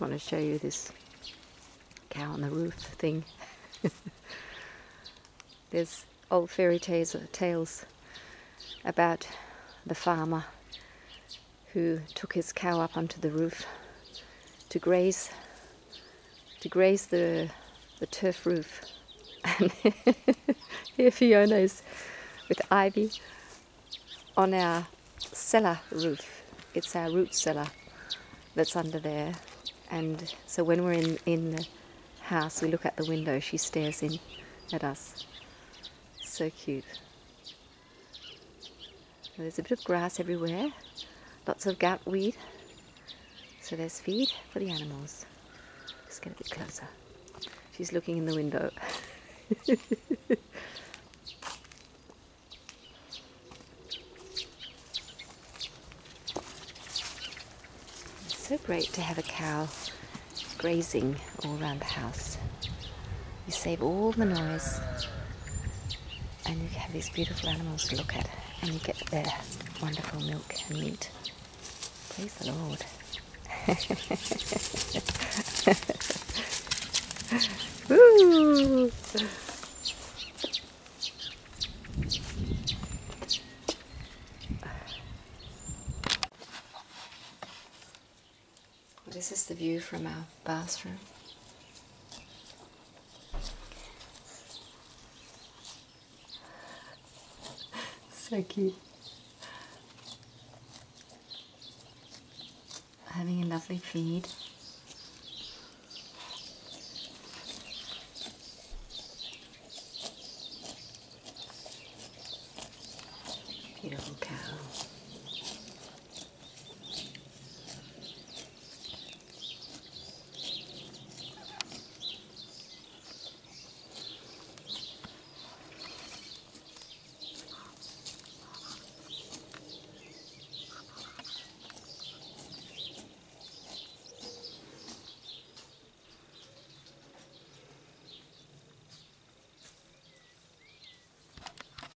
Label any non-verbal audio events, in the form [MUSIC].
want to show you this cow on the roof thing. [LAUGHS] There's old fairy tales, tales about the farmer who took his cow up onto the roof to graze to graze the the turf roof. And [LAUGHS] here Fiona is with Ivy on our cellar roof. It's our root cellar that's under there. And so when we're in, in the house, we look out the window, she stares in at us. So cute. There's a bit of grass everywhere, lots of goutweed. So there's feed for the animals. Just get a bit closer. She's looking in the window. [LAUGHS] so great to have a cow grazing all around the house. You save all the noise and you have these beautiful animals to look at and you get their wonderful milk and meat. Praise the Lord. [LAUGHS] Woo! This is the view from our bathroom. [LAUGHS] so cute. Having a lovely feed. Beautiful cow.